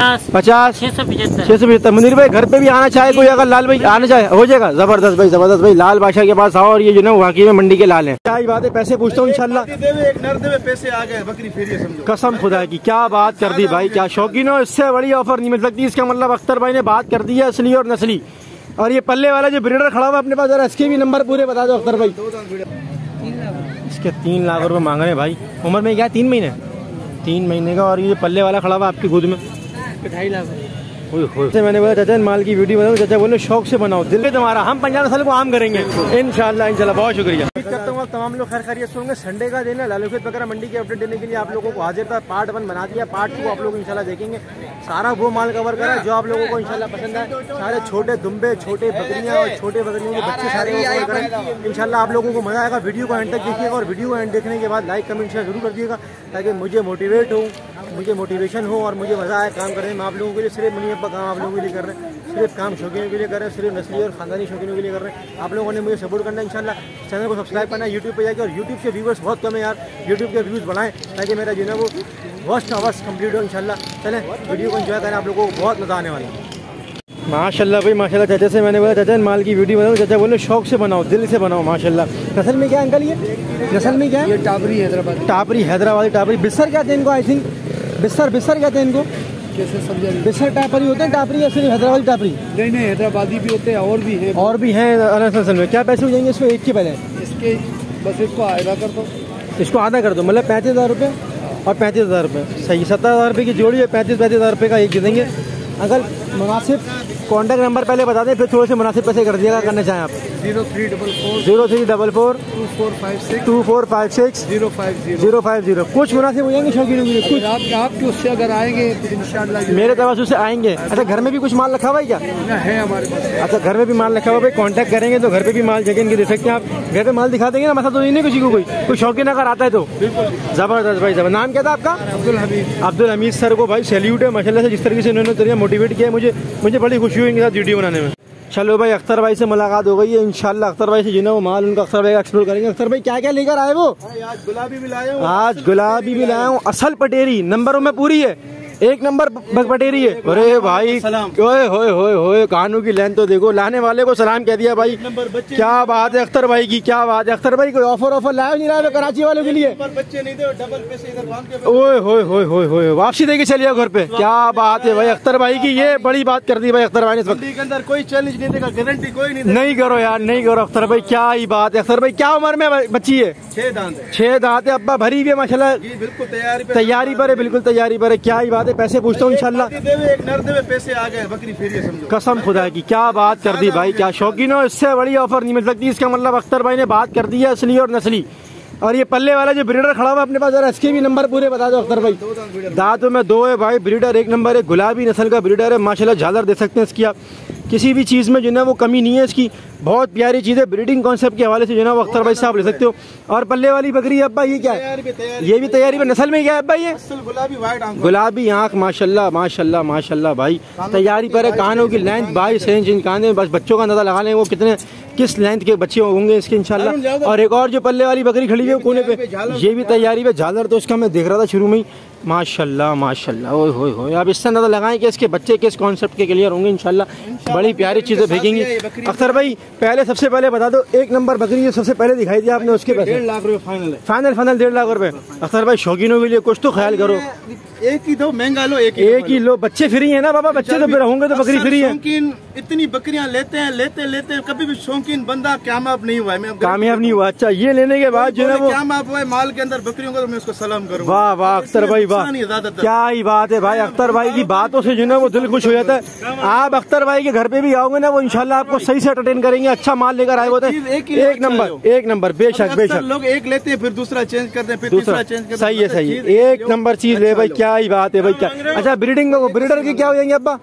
पचास छह सौ पचहत्तर। छह सौ पचहत्तर। मुनीर भाई घर पे भी आना चाहे कोई अगर लाल भाई आना चाहे हो जाएगा? ज़बरदस्त भाई ज़बरदस्त भाई लाल बादशाह के पास आओ और ये जो ना वाकई में मंडी के लाल है। क्या बात है पैसे पूछता हूँ इंशाल्लाह। देवे एक नर देवे पैसे आ गए बकरी फिर कसम खुदा की क्या बात कर दी भाई क्या शौकीन हो इससे बड़ी ऑफ़र नहीं मिल सकती इसका मतलब अख्तर भाई ने बात कर दी है असली और नस्ली। और ये पल्ले वाला जो ब्रीडर खड़ा हुआ अपने पास जरा इसके भी नंबर पूरे बता दो अख्तर भाई। इसके तीन लाख रुपए मांग रहे हैं भाई। उम्र में क्या तीन महीने? तीन महीने का और ये पल्ले वाला खड़ा हुआ आपकी गोद में। ढाई लाख से मैंने बोला चाचा माल की वीडियो बनाओ चाचा बोले शौक से बनाओ दिल में तुम्हारा हम पंजाब नस्ल को आम करेंगे। इंशाल्लाह इंशाल्लाह बहुत शुक्रिया। उम्मीद करता हूँ आप तमाम लोग खैर खैरियत से होंगे। संडे का दिन है लालूखेत वगैरह मंडी की अपडेट देने के लिए आप लोगों को हाजिर था। पार्ट वन बना दिया पार्ट टू आप लोग इंशाल्लाह देखेंगे। सारा वो माल कवर करा जो आप लोगों को इंशाल्लाह पसंद है सारे छोटे दुम्बे छोटे बकरियाँ और छोटे बकरियों के बच्चे सारे कवर करें इंशाल्लाह आप लोगों को मज़ा आएगा। वीडियो को एंड तक देखिएगा और वीडियो को एंड देखने के बाद लाइक कमेंट शेयर ज़रूर कर दिएगा ताकि मुझे मोटिवेट हो मुझे मोटिवेशन हो और मुझे मज़ा आए काम करने में। आप लोगों के लिए सिर्फ़ मुनीब का काम आप लोगों के लिए कर रहे हैं। सिर्फ़ काम शौकीनों के लिए कर रहे हैं सिर्फ़ नस्ली और खानदानी शौकीनों के लिए कर रहे हैं। आप लोगों ने मुझे सपोर्ट करना है इंशाल्लाह। चैनल को सब्सक्राइब करना है यूट्यूब पर जाके और यूट्यूब के व्यूवर्स बहुत कम है यार। यूट्यूब के व्यूज़ बढ़ाएँ ताकि मेरा जो है ना वो फ़र्स्ट आवर्स कंप्लीट हो इंशाल्लाह। चलें वीडियो को इन्जॉय करें आप लोगों को बहुत मज़ा आने वाला है। माशाल्लाह भाई माशाल्लाह। चाचा से मैंने बोला चाचा माल की वीडियो बनाओ। चाचा बोले शौक से बनाओ दिल से बनाओ माशाल्लाह। नसल में क्या अंकल ये? नसल में क्या है? टाबरी हैदराबाद। टापरी हैदराबादी टापरी। बिस्सर क्या थे इनको आई थिंक बिस्सर बिस्तर कहते हैं इनको। कैसे समझा? बिस्तर टापरी होते हैं टापरी या सिर्फ़ हैदराबादी टापरी? नहीं नहीं हैदराबादी भी होते हैं और भी हैं। और भी हैं में। क्या पैसे हो जाएँगे इसको एक के पहले। इसके बस इसको आधा कर दो। इसको आधा कर दो मतलब पैंतीस हज़ार रुपये और पैंतीस हज़ार रुपये। सही सत्तर हज़ार रुपये की जोड़ी है पैंतीस पैंतीस हज़ार रुपये का एक दे देंगे। अगर मुनासिब कॉन्टैक्ट नंबर पहले बता दें फिर थोड़े से मुनासिब पैसे कर दिएगा करना चाहें आप। Zero three double four. Zero three double four. Two four five six. Two four five six. Zero five zero. Zero five zero. कुछ मुनासिब हो जाएँगे शौकीनों के कुछ आप आपके उससे अगर आएँगे तो मेरे तवज्जो से आएँगे। अच्छा घर में भी कुछ माल रखा हुआ है क्या? है हमारे पास। अच्छा घर में भी माल रखा हुआ भाई कांटेक्ट करेंगे तो घर पे भी माल जगह इनके दे सकते हैं आप। घर पे माल दिखा देंगे ना मसा तो नहीं किसी को कोई। कोई शौकीन अगर आता है तो। ज़बरदस्त भाई ज़बरदस्त। नाम क्या था आपका? अब्दुल हमीद। अब्दुल हमीद सर को भाई सैल्यूट है माशाल्लाह से जिस तरीके से इन्होंने तरीका मोटिवेट किया है मुझे मुझे बड़ी खुशी हुई इनके साथ वीडियो बनाने में। चलो भाई अख्तर भाई से मुलाकात हो गई है इंशाल्लाह अख्तर भाई से जिन्हें वो माल उनका अख्तर भाई एक्सप्लोर करेंगे। अख्तर भाई क्या क्या लेकर आए वो? आज गुलाबी भी लाए आज गुलाबी भी लाया हूँ। असल पटेरी नंबरों में पूरी है। एक नंबर ब- पटेरी है। अरे भाई ओए होए होए होए कानू की लेंथ तो देखो। लाने वाले को सलाम कह दिया भाई। क्या बात है अख्तर भाई की क्या बात है। अख्तर भाई कोई ऑफ़र ऑफ़र लाया नहीं लाया कराची वालों के लिए? बच्चे नहीं दे डबल पैसे इधर ओए होए होए होए होए वापसी देके चलिए घर पे। क्या बात है भाई अख्तर भाई की ये बड़ी बात कर दी भाई अख्तर भाई ने इस वक्त। के अंदर कोई चैलेंज नहीं देगा गारंटी कोई नहीं नहीं करो यार नहीं करो अख्तर भाई क्या ही बात है। अख्तर भाई क्या उम्र में बच्ची है? छह दांत छह दांत है अब्बा भरी हुई है माशाल्लाह। बिल्कुल तैयारी तैयारी पर है बिल्कुल तैयारी पर है। क्या ही बात है पैसे पूछता हूँ इंशाल्लाह। एक नर देवे पैसे आ गए बकरी फिर समझो। कसम खुदा की क्या बात कर दी भाई क्या शौकीन हो इससे बड़ी ऑफ़र नहीं मिल सकती इसका मतलब अख्तर भाई ने बात कर दी है असली और नस्ली। और ये पल्ले वाला जो ब्रीडर खड़ा हुआ अपने पास जरा इसके भी नंबर पूरे बता दो अख्तर भाई। दांतों में दो है भाई ब्रीडर एक नंबर है गुलाबी नस्ल का ब्रीडर है माशाल्लाह झालर दे सकते हैं इसकी आप। किसी भी चीज़ में जो है वो कमी नहीं है इसकी। बहुत प्यारी चीज़ है। ब्रीडिंग कॉन्सेप्ट के हवाले से जो है ना वो अख्तर भाई साहब ले सकते हो। और पल्ले वाली बकरी अब्बा ये क्या है? ये भी तैयारी में नस्ल में क्या है अब्बा ये? गुलाबी आँख गुलाबी आँख माशाल्लाह माशाल्लाह माशाल्लाह भाई। तैयारी पर है कानों की लेंथ बाईस इंच इन काने बस बच्चों का अंदाज़ा लगा लें वो कितने किस लेंथ के बच्चे होंगे इसके इंशाल्लाह। और एक और जो पल्ले वाली बकरी खड़ी है कोने पे ये भी तैयारी पे झालर तो उसका मैं देख रहा था शुरू में ही। माशाल्लाह माशाल्लाह ओए होए होए। आप इससे अंदाज़ा लगाएँ कि इसके बच्चे किस कॉन्सेप्ट के क्लियर होंगे इंशाल्लाह। बड़ी प्यारी चीज़ें भेजेंगी। अख्तर भाई पहले सबसे पहले बता दो एक नंबर बकरी जो सबसे पहले दिखाई दी आपने उसके पैसे। डेढ़ लाख रुपए फाइनल है। फाइनल फाइनल डेढ़ लाख रुपए। अख्तर भाई शौकीनों के लिए कुछ तो ख्याल करो। एक ही दो महँगा लो एक ही एक ही लो बच्चे फ्री है ना बाबा बच्चे तो फिर होंगे तो बकरी फ्री है। इतनी बकरियाँ लेते हैं लेते लेते हैं कभी भी शौकीन बंदा कामयाब नहीं हुआ है। मैं कामयाब नहीं हुआ। अच्छा ये लेने के बाद जो है वो कामयाब हुआ है माल के अंदर बकरियों को तो मैं उसको सलाम करूँ वाह वाह अख्तर भाई वाह। ही है क्या ही बात है भाई अख्तर भाई की बातों से जो है वो दिल खुश हो जाता है। आप अख्तर भाई के घर पे भी आओगे ना वो इनशाला आपको सही से एंटरटेन करेंगे अच्छा माल लेकर आए होते हैं एक नंबर एक नंबर बेशक बेशक। लोग एक लेते हैं फिर दूसरा चेंज करते हैं फिर दूसरा चेंज करते हैं सही है सही है। एक नंबर चीज़ ले भाई क्या ही बात है भाई क्या अच्छा ब्रीडिंग ब्रीडर की क्या हो जाएँगे अब्बा?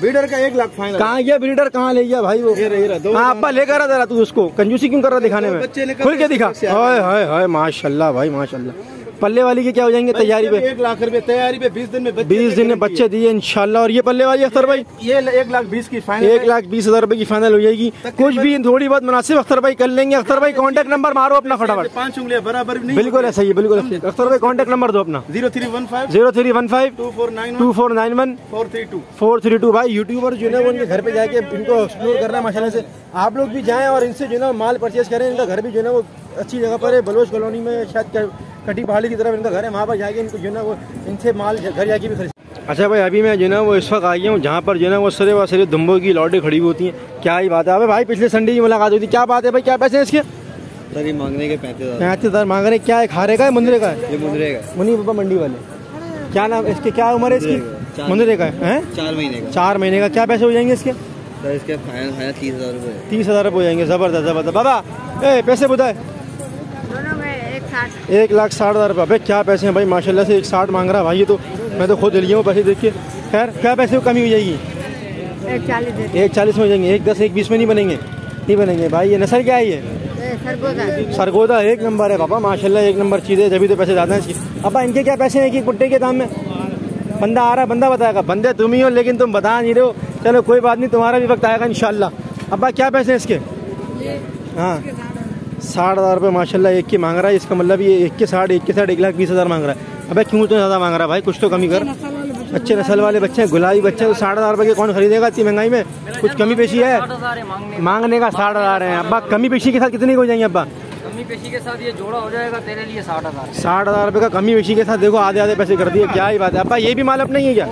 ब्रीडर का एक लाख फाइनल कहाँ गया ब्रीडर कहाँ ले गया भाई वो? हाँ आपा ले कर रहा, दो लेकर आ जरा तू उसको। कंजूसी क्यों कर रहा दिखाने में? खुल के दिखा। हाय हाय हाय माशाल्लाह भाई माशाल्लाह। पल्ले वाली के क्या हो जाएँगे तैयारी पे? एक लाख रुपए तैयारी पे बीस दिन में बच्चे बीस दिन में बच्चे दिए इनशाला और ये पल्ले वाली अख्तर भाई? ये एक लाख बीस की फाइनल एक लाख बीस हज़ार रुपए की फाइनल हो जाएगी। कुछ भी थोड़ी बहुत मुनासिब अख्तर भाई कर लेंगे। अख्तर भाई कांटेक्ट नंबर मारो अपना फटाफट। पाँच उंगलियाँ बराबर बिल्कुल ऐसा ही बिल्कुल। अख्तर भाई कांटेक्ट नंबर दो अपना। Zero three one five zero three one five two four nine two four nine one four three two. Four three two. भाई यूट्यूबर जो है उनके घर पे जाके इनको एक्सप्लोर करना माशाल्लाह से। आप लोग भी जाएँ और इनसे जो है माल परचेज करें। इनका घर भी जो है वो अच्छी जगह पर है बलोच कॉलोनी में शायद कटी पहाड़ी की तरफ़ इनका घर है वहाँ पर जाके इनको जो ना वो इनसे माल घर जाके भी खरीद अच्छा भाई अभी मैं जो ना वो इस वक्त आई हूँ जहाँ पर जो ना वो सरे व सरे दुम्बों की लॉटें खड़ी हुई होती हैं। क्या ही बात है। अबे भाई पिछले संडे की मुलाकात हुई थी। क्या बात है भाई क्या पैसे हैं इसके? सर ये मांगने के पैंतीस हज़ार। पैंतीस हज़ार मांग रहे क्या है खारे का है मुंदरे का है? ये मुद्रे का मुनी बाबा मंडी वाले। क्या नाम इसके? क्या उम्र है इसकी। मुंदरे का है। चार महीने का। चार महीने का। क्या पैसे हो जाएँगे इसके? सर इसके फाइनल फाइनल तीस हज़ार रुपये तीस हज़ार रुपये हो जाएँगे। ज़बरदस्त ज़बरदस्त। बाबा ए पैसे बताए एक लाख साठ हज़ार रुपये। क्या पैसे हैं भाई? माशाल्लाह से एक साठ मांग रहा है भाई ये तो मैं तो खुद लिया हूँ पैसे देख के। खैर क्या पैसे कमी हो जाएगी? एक चालीस एक चालीस में हो जाएँगे। एक दस एक बीस में नहीं बनेंगे? नहीं बनेंगे। भाई ये नस्ल क्या है ये? सरगोदा। एक नंबर है पापा माशाल्लाह एक नंबर चीज़ है जभी तो पैसे ज़्यादा हैं इसकी। अब्बा इनके क्या पैसे हैं कि कुट्टे के दाम में? बंदा आ रहा है बंदा बताएगा। बंदे तुम ही हो लेकिन तुम बता नहीं रहे हो। चलो कोई बात नहीं तुम्हारा भी वक्त आएगा इंशाल्लाह। अब्बा क्या पैसे हैं इसके? हाँ। साठ हज़ार रुपये माशाला एक की मांग रहा है। इसका मतलब ये एक के साठ एक के साठ एक लाख बीस हज़ार मांग रहा है। अबे क्यों तो ज़्यादा मांग रहा है भाई? कुछ तो कमी कर। अच्छे नस्ल वाले बच्चे हैं गुलाबी बच्चे हैं तो साठ हज़ार रुपये के कौन खरीदेगा इतनी महँगाई में? कुछ कमी पेशी है? मांगने का साठ हज़ार है। अब्बा कमी पेशी के साथ कितने की हो जाएँगे अब्बा? कमी पेशी के साथ ये जोड़ा हो जाएगा तेरे लिए साठ हज़ार। साठ हज़ार रुपये का कमी पेशी के साथ? देखो आधे आधे पैसे कर दिए। क्या ही बात है। अब्बा ये भी माल अपना ही है क्या?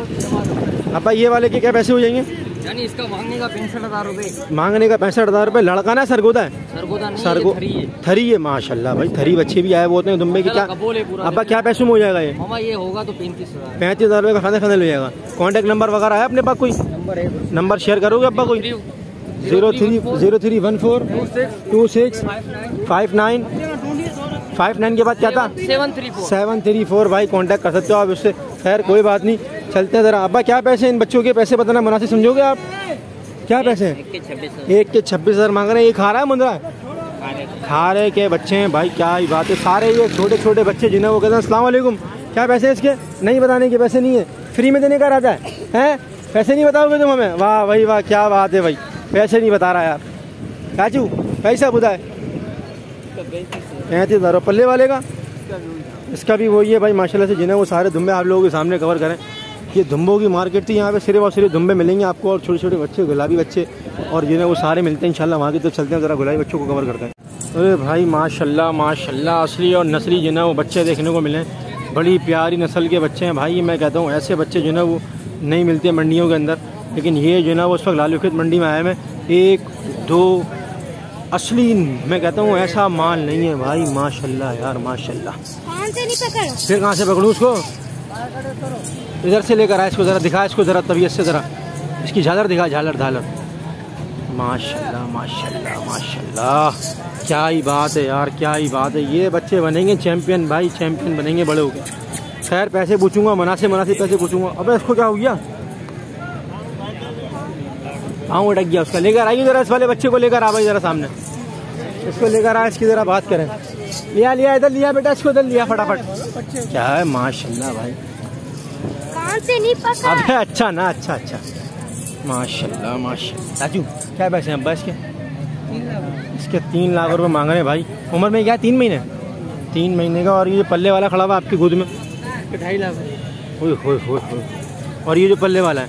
अब्बा ये वाले के क्या पैसे हो जाएँगे? यानी इसका मांगने का पैंसठ हज़ार रूपए मांगने का पैंसठ हज़ार रुपये। लड़का ना सरगोदा है? सरगोदा नहीं सरगो थरी है। थरी है माशाल्लाह भाई थरी बच्चे भी आए बोलते हैं दुम्बे की। क्या अब्बा क्या पैसों में हो जाएगा ये? मामा ये होगा तो पैंतीस हज़ार। पैंतीस हज़ार रुपये का फाइनल फाइनल हो जाएगा। कॉन्टैक्ट नंबर वगैरह है अपने पास कोई? नंबर शेयर करोगे अब्बा कोई? Zero three zero three one four two six five nine five nine के बाद क्या था? सेवन थ्री फोर भाई कांटेक्ट कर सकते हो आप उससे खैर कोई बात नहीं। चलते हैं जरा। अब्बा, क्या पैसे इन बच्चों के? पैसे बताना, मुनासिब समझोगे आप? क्या पैसे हैं? एक के छब्बीस हज़ार मांग रहे हैं। ये खा रहा है मुंद्रा? खा रहे के बच्चे हैं भाई, क्या ही बात है। सारे ये छोटे छोटे बच्चे जिन्हें वो कहते हैं वालेकुम, क्या पैसे हैं इसके? नहीं बताने के पैसे नहीं है। फ्री में देने का रहता है, हैं? पैसे नहीं बताओगे तुम हमें? वाह भाई वाह, क्या बात है भाई। पैसे नहीं बता रहा यार। चाचू पैसा बुधाए पैंतीस हज़ार पल्ले वाले का। इसका भी वही है भाई, माशाल्लाह से जिन्हें वो सारे धुम्बे आप लोगों के सामने कवर करें। ये धुम्बों की मार्केट थी यहाँ पे सिर्फ़ और सिर्फ़ धुम्बे मिलेंगे आपको और छोटे छोटे बच्चे गुलाबी बच्चे और जिन्हें वो सारे मिलते हैं इंशाल्लाह वहाँ की तो चलते हैं ज़रा गुलाबी बच्चों को कवर करते हैं। अरे भाई माशाल्लाह माशाल्लाह असली और नस्ली जिन्हें वो बच्चे देखने को मिले बड़ी प्यारी नस्ल के बच्चे हैं भाई मैं कहता हूँ ऐसे बच्चे जो है वो नहीं मिलते मंडियों के अंदर लेकिन ये जो ना वो उस वक्त लालू खेत मंडी में आए मैं एक दो असली मैं कहता हूँ ऐसा माल नहीं है भाई माशाल्लाह यार माशाल्लाह। फिर कहाँ से पकड़ूँ उसको? इधर से लेकर आया इसको ज़रा दिखा, इसको ज़रा तबीयत से ज़रा। इसकी झालर दिखा, झालर झालर। माशाल्लाह माशाल्लाह माशाल्लाह। क्या ही बात है यार, क्या ही बात है। ये बच्चे बनेंगे चैंपियन, भाई चैंपियन बनेंगे बड़े हो गए। खैर, पैसे पूछूँगा, मनासे मनासे पैसे पूछूँगा। अबे, इसको क्या हो गया हाँ अटक गया, उसका लेकर आइए जरा, इस वाले बच्चे को लेकर आ भाई जरा सामने। इसको लेकर आ, इसकी जरा बात करें। लिया लिया इधर लिया बेटा इसको इधर लिया फटाफट। क्या है माशाल्लाह भाई। कौन से नहीं पकड़ अबे अच्छा ना अच्छा अच्छा। माशाल्लाह माशाल्लाह। राजू क्या पैसे हैं? अब्बा इसके इसके तीन लाख रुपए मांग रहे हैं भाई। उम्र में क्या तीन महीने? तीन महीने का और ये पल्ले वाला खड़ा हुआ आपकी गोद में? ढाई लाख और ये जो पल्ले वाला है?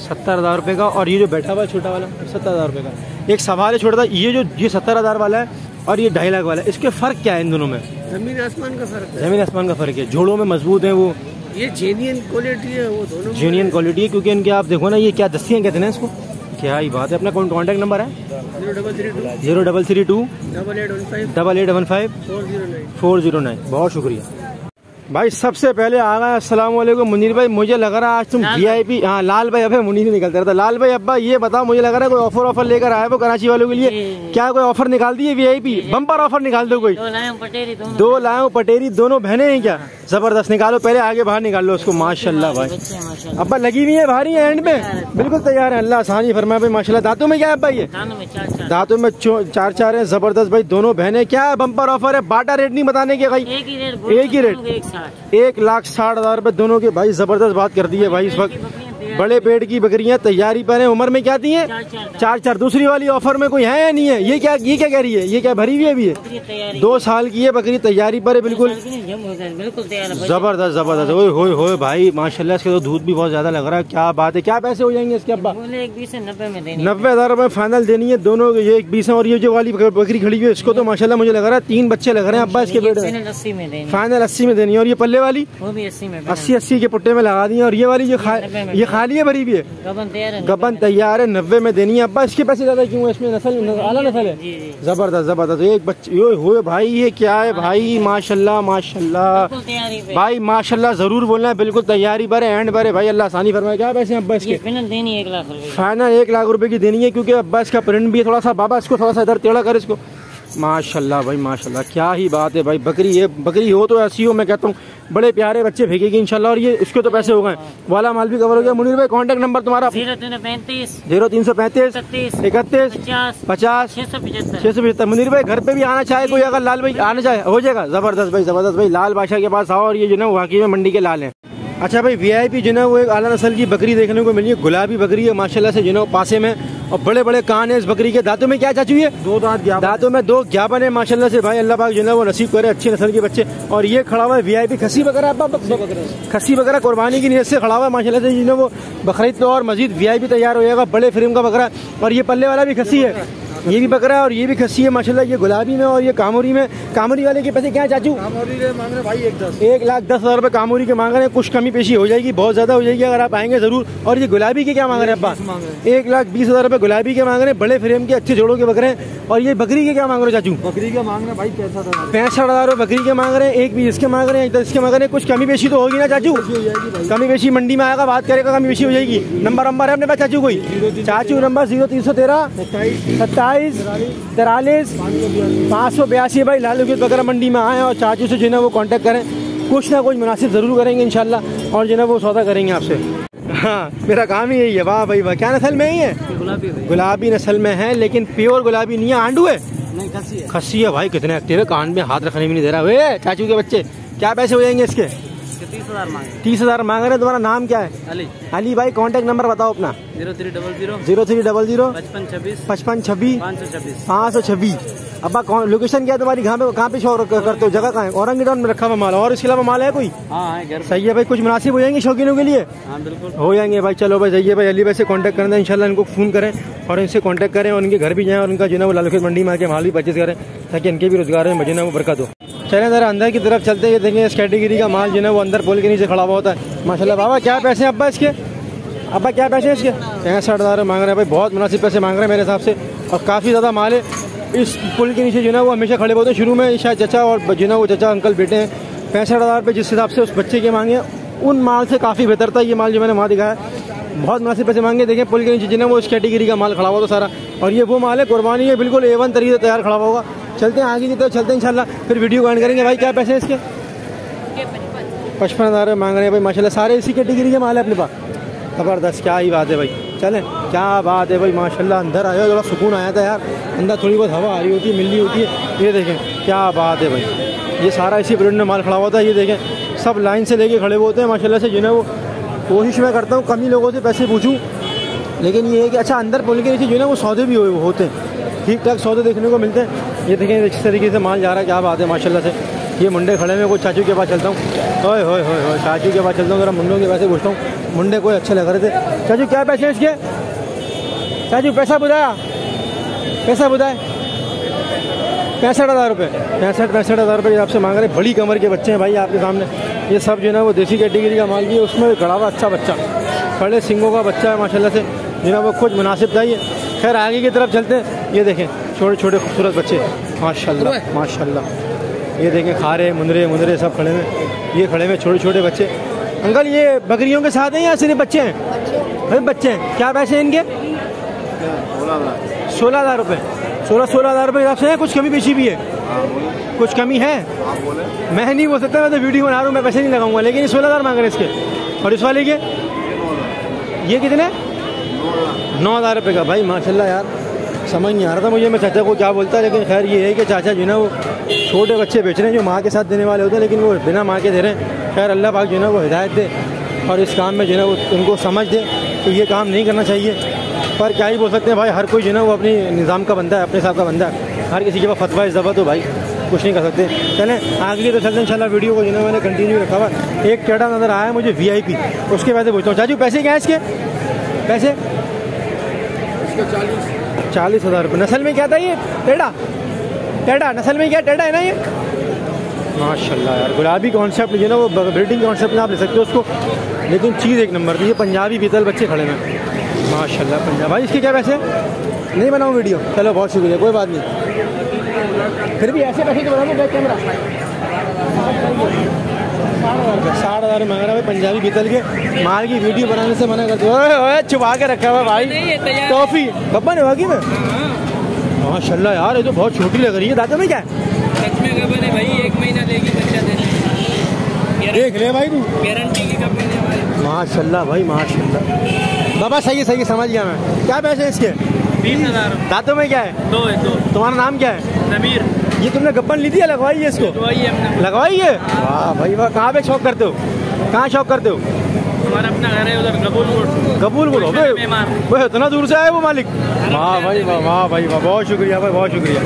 सत्तर हज़ार। रुपये का। और ये जो बैठा हुआ है छोटा वाला सत्तर हज़ार रुपये का। एक सवाल है छोटा था ये जो ये सत्तर हज़ार वाला है और ये ढाई लाख वाला इसके फ़र्क क्या है इन दोनों में? ज़मीन आसमान का फ़र्क है। ज़मीन आसमान का फ़र्क है। जोड़ों में मज़बूत है वो। ये जेनियन क्वालिटी है वो दोनों जेन्यन क्वालिटी है। क्योंकि इनके आप देखो ना ये क्या दस्तियाँ कहते हैं इसको? क्या ही बात है अपना कौन कॉन्टेक्ट नंबर है? Zero double three two. Double eight one five. Double eight one five. Four zero nine. Four zero nine. बहुत शुक्रिया। भाई सबसे पहले आ गए अस्सलाम वालेकुम मुनीर भाई मुझे लग रहा है आज तुम वी आई पी हाँ लाल भाई अबे मुनीर निकलता रहता। लाल भाई अब्बा ये बताओ मुझे लग रहा है कोई ऑफ़र ऑफ़र लेकर आए वो कराची वालों के लिए? क्या कोई ऑफ़र निकाल दिए V I P bumper offer निकाल दो कोई। दो लाओ पटेरी दोनों। बहने हैं क्या? ज़बरदस्त निकालो पहले आगे बाहर निकाल लो उसको माशाल्लाह भाई। अब्बा लगी हुई है भारी है एंड में बिल्कुल तैयार है अल्लाह आसानी फरमाए भाई माशाल्लाह। दांतों में क्या है अब्बा ये? दांतों में चार चार है ज़बरदस्त भाई दोनों बहने। क्या है बम्पर ऑफ़र है? बाटा रेट नहीं बताने के भाई। एक ही रेट एक ही रेट। एक लाख साठ हज़ार रूपए दोनों के भाई ज़बरदस्त बात कर दी है भाई इस वक्त। बड़े पेड़ की बकरियाँ तैयारी पर है। उम्र में क्या दी है? चार चार दूसरी वाली ऑफ़र में कोई है या नहीं है? ये क्या ये क्या कह रही है? ये क्या भरी हुई है अभी? दो साल की है बकरी तैयारी पर है बिल्कुल। हो है। ज़बरदस्त ज़बरदस्त। ओए होए होए भाई माशाल्लाह इसके तो दूध भी बहुत ज़्यादा लग रहा है। क्या बात है क्या पैसे हो जाएँगे इसके अब्बा? नब्बे हज़ार रुपए फाइनल देनी है। दोनों ये एक बीस है और ये जो वाली बकरी खड़ी हुई है इसको तो माशाल्लाह मुझे लग रहा है तीन बच्चे लग रहे हैं अब्बा इसके बेटे। फाइनल अस्सी में देनी फाइनल अस्सी में देनी है। और ये पल्ले वाली? अस्सी अस्सी के पुट्टे में लगा दी है। और ये वाली जो खा ये खाली है भरी भी है। गबन तैयार है गबन तैयार है नब्बे में देनी है। अब्बा इसके पैसे ज़्यादा क्यों है? इसमें नस्ल आला नस्ल है। ज़बरदस्त ज़बरदस्त। एक बच्चे हुए भाई ये क्या है भाई? माशाल्लाह माशाल्लाह। बिल्कुल तैयारी पे। भाई माशाल्लाह ज़रूर बोलना है। बिल्कुल तैयारी है एंड है। भाई अल्लाह आसानी फरमाए। क्या पैसे अब्बा इसके फाइनल एक लाख रुपए फाइनल एक लाख रुपए की देनी है क्योंकि अब्बा इसका प्रिंट भी है। थोड़ा सा बाबा इसको थोड़ा सा इधर टेढ़ा कर इसको। माशाल्लाह भाई माशाल्लाह। क्या ही बात है भाई बकरी ये बकरी हो तो ऐसी हो मैं कहता हूँ। बड़े प्यारे बच्चे फेंकेगी इंशाल्लाह और ये इसके तो पैसे हो गए। वाला माल भी कवर हो गया। मुनीर भाई कॉन्टैक्ट नंबर तुम्हारा? ज़ीरो तीन पैंतीस ज़ीरो तीन सौ पैंतीस इकतीस पचास पचास छह सौ पचहत्तर। छह सौ पचहत्तर। मुनीर भाई घर पे भी आना चाहे कोई अगर लाल भाई आना चाहे हो जाएगा। ज़बरदस्त भाई ज़बरदस्त भाई लाल बादशाह के पास आओ और ये जो ना वाकई में मंडी के लाल हैं। अच्छा भाई वीआईपी जो है वो एक आला नस्ल की बकरी देखने को मिली है। गुलाबी बकरी है माशाल्लाह से जो है पासे में। और बड़े बड़े कान है इस बकरी के। दांतों में क्या चाचू है? दो दांत दांतों में दो ज्ञापन है माशाल्लाह से भाई। अल्लाह पाक जो है वो नसीब करे अच्छी नस्ल के बच्चे। और ये खड़ा हुआ है वीआईपी खसी अब्बा खसी वगैरह कुर्बानी की नीयत से खड़ा हुआ है माशाल्लाह से जो है वो बकरीद पे और मजीद वीआईपी तैयार हो जाएगा बड़े फ्रेम का बकरा। और ये पल्ले वाला भी खसी है। ये भी बकरा है और ये भी खस्सी है माशाल्लाह ये गुलाबी में और ये कामोरी में कामोरी वाले के पैसे क्या है चाचू मांग रहे भाई एक दस एक लाख दस हज़ार रुपए कामोरी के मांग रहे हैं कुछ कमी पेशी हो जाएगी बहुत ज़्यादा हो जाएगी अगर आप आएँगे ज़रूर और ये गुलाबी के क्या मांग रहे हैं अब्बा एक लाख बीस हज़ार रुपए गुलाबी के मांग रहे हैं बड़े फ्रेम के अच्छे जोड़ों के बकरे हैं और ये बकरी के क्या मांग रहे हो चाचू बकरी का मांग रहे हैं भाई पैसा था पैंसठ हज़ार रुपए बकरी के मांग रहे हैं एक भी इसके मांग रहे हैं एक दस इसके मांग रहे हैं कुछ कमी पेशी तो होगी ना चाचू कमी पेशी मंडी में आएगा बात करेगा कमी पेशी हो जाएगी नंबर नंबर है अपने पास चाचू कोई चाचू नंबर ज़ीरो तीन सौ तेरह सत्ताईस तिरालीस पाँच सौ बयासी भाई। लालू की बकरा मंडी में आए और चाचू से जो है ना वो कांटेक्ट करें। कुछ ना कुछ मुनासिब ज़रूर करेंगे इंशाल्लाह और जो है ना वो सौदा करेंगे आपसे। हाँ मेरा काम ही यही है। वाह भाई वाह। क्या नस्ल में ही है? गुलाबी गुलाबी नस्ल में है लेकिन प्योर गुलाबी नहीं है। आंडू है? नहीं खसी है। है भाई कितने एक्टिव है। कान में हाथ रखने भी नहीं दे रहा। वे चाचू के बच्चे क्या पैसे हो जाएँगे इसके? तीस हज़ार मांगे तीस हज़ार मांग रहे हैं तुम्हारा नाम क्या है? अली। अली भाई कांटेक्ट नंबर बताओ अपना। Zero three double zero zero three double zero पचपन छब्बीस। पचपन छब्बीस। पाँच सौ छब्बीस। पाँच सौ छब्बीस। अब्बा लोकेशन क्या है तुम्हारी? कहाँ पे कहाँ पे शो करते हो? जगह कहाँ है? औरंगीटाउन में रखा हुआ माल और इसके अलावा माल है कोई? हाँ घर सही है भाई कुछ मुनासिब हो जाएँगे शौकीनों के लिए? हाँ बिल्कुल। हो जाएँगे भाई चलो भाई जाइए भाई अली भाई से कांटेक्ट करना इंशाल्लाह इनको फ़ोन करें और इनसे कांटेक्ट करें और उनके घर भी जाएँ और उनका जो है वो लालूखेत मंडी में आके माल भी परचेज करें ताकि इनके भी रोज़गार में मज़े ना वो बरकत हो। चलें जरा अंदर की तरफ़ चलते हैं देखेंगे। इस कैटेगरी का माल जो है वो अंदर पोल के नीचे खड़ा हुआ होता है। माशाल्लाह, बाबा, क्या पैसे हैं अब्बा इसके? अब्बा, क्या पैसे हैं इसके? पैंसठ हज़ार मांग रहे हैं भाई, बहुत मुनासिब पैसे मांग रहे हैं मेरे हिसाब से। और काफ़ी ज़्यादा माल है। इस पुल के नीचे जो है वो हमेशा खड़े होते हैं। शुरू में शायद चचा और जो है वो चचा, अंकल बेटे हैं। पैंसठ हज़ार रुपये जिस हिसाब से उस बच्चे के मांगे उन माल से काफ़ी बेहतर था। ये माल जो मैंने वहाँ दिखाया बहुत मुनासिब पैसे मांगे, देखें, पुल के नीचे जो है ना वो इस कैटेगरी का माल खड़ा हुआ था सारा। और ये वो माल है, कुर्बानी है, बिल्कुल ए वन तरीके से तैयार खड़ा होगा। चलते हैं आगे की तरफ़, चलते हैं इंशाल्लाह। फिर वीडियो को करेंगे। भाई, क्या पैसे इसके? पचपन हज़ार मांग रहे हैं भाई, माशाल्लाह। सारे इसी कैटेगरी के माल है अपने पास। ज़बरदस्त, क्या ही बात है भाई। चलें, क्या बात है भाई, माशाल्लाह, अंदर आया थोड़ा सुकून आया था यार। अंदर थोड़ी बहुत हवा आ रही होती है, मिल रही होती है। ये देखें, क्या बात है भाई। ये सारा इसी पीरियड में माल खड़ा हुआ था, ये देखें। सब लाइन से लेके खड़े हुए होते हैं, माशाल्लाह से जो है वो कोशिश मैं करता हूँ कम ही लोगों से पैसे पूछूँ, लेकिन ये है कि अच्छा अंदर पुल के नीचे जो है ना, वो सौदे भी होते हैं। ठीक ठाक सौदे देखने को मिलते हैं। ये देखें इस तरीके से माल जा रहा है, क्या बात है, माशाल्लाह से। ये मुंडे खड़े में कोई चाचू के पास चलता हूँ। ओए, होए होए होए, चाचू के पास चलता हूँ, जरा मुंडों के पैसे पूछता हूँ। मुंडे कोई अच्छे लग रहे थे। चाचू, क्या पैसे हैं इसके? चाचू, पैसा बुधाया पैसा बुधाए पैंसठ हज़ार रुपये पैंसठ पैंसठ हज़ार रुपये आपसे मांग रहे बड़ी कमर के बच्चे हैं भाई आपके सामने। ये सब जो है ना वो देसी कैटेगरी का माल भी है उसमें खड़ा हुआ अच्छा बच्चा। बड़े सिंगों का बच्चा है माशाल्लाह से। जो ना वो कुछ मुनासिब चाहिए खैर आगे की तरफ़ चलते हैं। ये देखें छोटे छोटे खूबसूरत बच्चे। माशाल्लाह माशाल्लाह। ये देखें खारे मुंदरे मुंदरे सब खड़े में ये खड़े में छोटे छोटे बच्चे। अंकल ये बकरियों के साथ हैं या सिर्फ़ बच्चे हैं? भाई बच्चे हैं। क्या पैसे हैं इनके? सोलह हज़ार। रुपये सोलह सोलह हज़ार रुपये हिसाब से कुछ कमी पेशी भी है। कुछ कमी है? मैं नहीं बोल सकता, मैं तो वीडियो बना रहा हूँ, मैं पैसे नहीं लगाऊँगा, लेकिन सोलह हज़ार मांग रहे इसके। और इस वाले के? ये कितने? नौ हज़ार रुपये का। भाई, माशाल्लाह यार, समझ नहीं आ रहा था मुझे, मैं चाचा को क्या बोलता, लेकिन खैर ये है कि चाचा जो है ना, वो छोटे बच्चे बेच रहे हैं, जो माँ के साथ देने वाले होते हैं, लेकिन वो बिना माँ के दे रहे हैं। खैर, अल्लाह पाक जो है ना, वो हिदायत दे और इस काम में जो है ना, वो उनको समझ दे कि ये काम नहीं करना चाहिए। पर क्या ही बोल सकते हैं भाई, हर कोई जो है ना, वो अपनी निज़ाम का बंदा है, अपने हिसाब का बंदा है। हर किसी के पास फतवा ज़बत हो भाई कुछ नहीं कर सकते। चले, आगे तो चलते इंशाल्लाह वीडियो को जो है मैंने कंटिन्यू रखा हुआ। एक टेढ़ा नज़र आया मुझे वीआईपी उसके पैसे पूछता हूँ, चाचू पैसे क्या है इसके? पैसे? चालीस हज़ार रुपये नस्ल में क्या था ये? टेढ़ा? टेढ़ा? नस्ल में क्या टेढ़ा है ना ये? माशाल्लाह यार, गुलाबी कॉन्सेप्ट जो ना वो ब्रीडिंग कॉन्सेप्ट में आप ले सकते हो उसको। लेकिन चीज़ एक नंबर की ये पंजाबी पीतल बच्चे खड़े हैं। माशाल्लाह, पंजाब। भाई इसके क्या पैसे? नहीं बनाऊँ वीडियो चलो, बहुत शुक्रिया, कोई बात नहीं। फिर भी ऐसे पैसे तो बनाओ बैक कैमरा साठ हज़ार मांग रहा भाई पंजाबी पीतल के। माल की वीडियो बनाने से मना करते ओए ओए छुपा के रखा हुआ भाई। टॉफी। गब्बन है बाकी में? माशाल्लाह यार ये तो बहुत छोटी लग रही है। दादा में क्या? है सच में खबर है भाई एक महीना लेगी बच्चा देने। देख ले भाई तू। गारंटी की कंपनी है हमारी माशाल्लाह भाई माशाल्लाह। बाबा सही है सही है समझ गया मैं। क्या पैसे इसके? बीस हज़ार। दांतों में क्या है? दो है दो। तुम्हारा नाम क्या है? नबीर। ये तुमने गप्पन ली थी या लगवाई है इसको? दवाई है हमने। लगवाई है? वाह भाई वाह। कहाँ पे शौक करते हो? कहाँ शौक करते हो? हमारा अपना घर है उधर कबूलपुर। कबूल बोलो गुलशन इतना दूर से आए वो मालिक। वाह भाई वाह वाह भाई वाह बहुत शुक्रिया भाई बहुत शुक्रिया।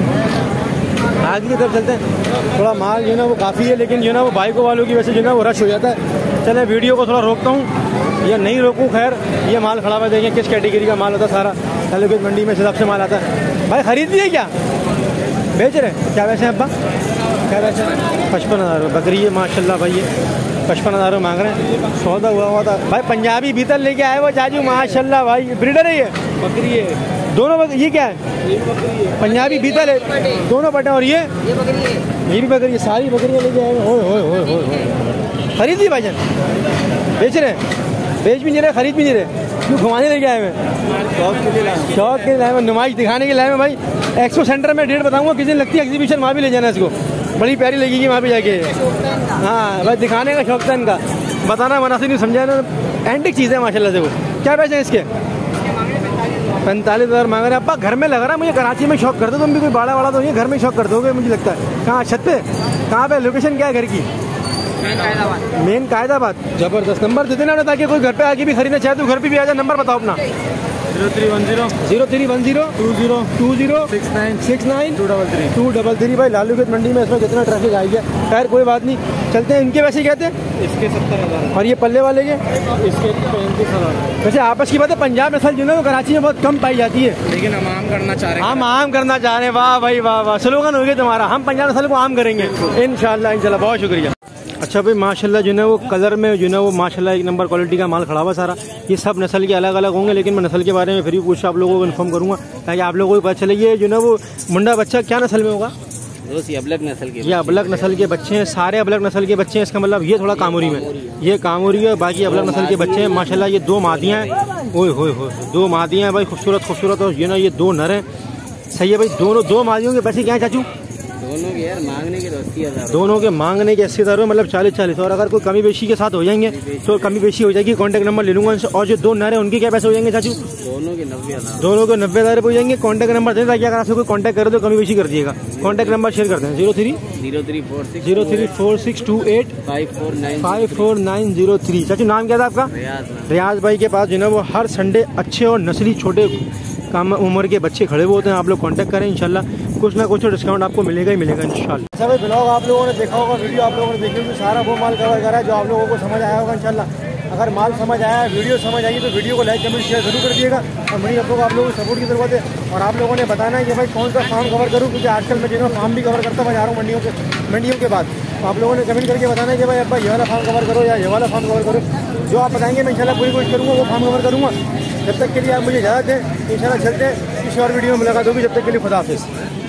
आगे की तरफ़ चलते हैं। थोड़ा माल जो है ना वो काफ़ी है लेकिन जो है ना वो बाइकों वालों की वजह से जो है ना वो रश हो जाता है। चले वीडियो को थोड़ा रोकता हूँ। या नहीं रोकूँ खैर ये माल खड़ा हुआ देखें किस कैटेगरी का माल होता है सारा। एलोकेट मंडी में से माल आता है। भाई खरीद लिए क्या? बेच रहे हैं? क्या वैसे हैं अब्बा? क्या वैसे पचपन हज़ार रुपये बकरी है माशाल्लाह भाई ये। पचपन हज़ार मांग रहे हैं। सौदा हुआ हुआ था। भाई पंजाबी भीतर लेके आए वो चाचू माशाल्लाह भाई। ब्रीडर है ये। बकरी है। दोनों बकरी ये क्या है? पंजाबी भीतर है। दोनों बटे और ये? ये भी बकरी है। सारी बकरियाँ लेके आए हो। खरीद ली भाईजान बेच रहे हैं। बेच भी नहीं रहे खरीद भी नहीं रहे। क्यों घुमाने लेके आए हैं शौक के लिए हैं नुमाइश दिखाने के लिए हैं भाई। एक्सपो सेंटर में डेट बताऊँगा किस दिन लगती है एग्जीबिशन वहाँ भी ले जाना इसको। बड़ी प्यारी लगेगी वहाँ भी जाके। हाँ भाई दिखाने का शौक था इनका। बताना मनासिब नहीं समझा ना। एंटिक चीज़ है माशाल्लाह से वो। क्या पैसे हैं इसके? पैंतालीस हज़ार मांग रहे हैं। अब्बा घर में लग रहा है मुझे कराची में शौक करते हो तुम भी कोई बाड़ा वाड़ा तो नहीं घर में शौक करते होगे मुझे लगता है? कहाँ छत पे? कहाँ पे? लोकेशन क्या है घर की? मेन कायदाबाद ज़बरदस्त. नंबर दे देना ताकि कोई घर पे आके भी खरीदना चाहे तो घर पे भी आ जाए नंबर बताओ अपना। Zero three one zero. Zero three one zero. Two zero. Two zero. Six nine. Six nine. Two double three. Two double three भाई लालू खेत मंडी में इसमें कितना ट्रैफ़िक आई है। खैर कोई बात नहीं चलते हैं इनके वैसे कहते हैं। इसके सत्तर हज़ार। और ये पल्ले वाले के? इसके पैंतीस हज़ार। वैसे आपस की बात है पंजाब नस्ल जो है वो कराची में बहुत कम पाई जाती है। लेकिन हम आम करना चाह रहे हैं। हम आम करना चाह रहे हैं वाह भाई वाह वाह। स्लोगन हो गया तुम्हारा हम पंजाब नस्ल को आम करेंगे। इनशाला इनशाला बहुत शुक्रिया। अच्छा भाई माशाल्लाह जो है वो कलर में जो है वो माशाल्लाह एक नंबर क्वालिटी का माल खड़ा हुआ सारा। ये सब नस्ल के अलग अलग होंगे लेकिन मैं नस्ल के बारे में फिर भी कुछ आप लोगों को इन्फॉर्म करूँगा ताकि आप लोगों को पता चले ये जो है वो मुंडा बच्चा क्या नस्ल में होगा? दोस्त ये अबलग नस्ल के ये अबलग नस्ल के बच्चे हैं सारे अबलग नस्ल के बच्चे हैं इसका मतलब ये थोड़ा कामोरी में। ये कामोरी है बाकी अबलग नस्ल के बच्चे हैं माशाल्लाह ये दो मादियाँ हैं। ओए होए होए दो मादियाँ हैं भाई खूबसूरत खूबसूरत और ये ना ये दो नर हैं। सही है भाई दोनों दो मादियों के पैसे क्या हैं चाचू? दोनों के यार मांगने के तो अस्सी हज़ार दोनों के मांगने के अस्सी हज़ार रुपये मतलब चालीस चालीस। और अगर कोई कमी बेशी के साथ हो जाएँगे तो कमी बेशी हो जाएगी कॉन्टैक्ट नंबर ले लूँगा। और जो दो नर हैं उनके क्या पैसे हो जाएँगे चाचू दोनों के नब्बे हज़ार। दोनों के नब्बे हज़ार रुपये हो जाएँगे कॉन्टैक्ट नंबर दें ताकि अगर आपसे कोई कॉन्टैक्ट करे तो कमी बेशी कर दिएगा कॉन्टैक्ट नंबर शेयर करते हैं zero three zero three four six zero three four six two eight five four nine five four nine zero three. चाचू नाम क्या था आपका? रियाज भाई के पास जो है वो हर संडे अच्छे और नस्ली छोटे कम उम्र के बच्चे खड़े हुए होते हैं। आप लोग कांटेक्ट करें इंशाल्लाह। कुछ ना कुछ डिस्काउंट आपको मिलेगा ही मिलेगा, इंशाल्लाह। अच्छा भाई ब्लॉग आप लोगों ने देखा होगा वीडियो आप लोगों ने देखी होगी, सारा वो माल कवर करा है जो आप लोगों को समझ आया होगा, इंशाल्लाह। अगर माल समझ आया वीडियो समझ आई तो वीडियो को लाइक कमेंट शेयर ज़रूर कर दिएगा और मनी आप लोग आप लोगों को सपोर्ट की ज़रूरत है। और आप लोगों ने बताना है कि भाई कौन सा फार्म कवर करूँ, क्योंकि आजकल मैं जो फार्म भी कवर करता हुआ जा रहा हूँ मंडियों के मंडियों के बाद। तो आप लोगों ने कमेंट करके बताना है कि भाई अब ये वाला फार्म कवर करो या ये वाला फार्म कवर करो। जो आप बताएँगे, मैं इंशाल्लाह पूरी कोशिश करूँगा, वो फार्म कवर करूँगा। जब तक के लिए आप मुझे इजाज़त दें इंशाल्लाह चलते हैं। किसी और वीडियो में मुलाकात होगी, जब तक के लिए खुदा हाफिज़।